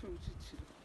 就是去了。